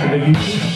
avec des.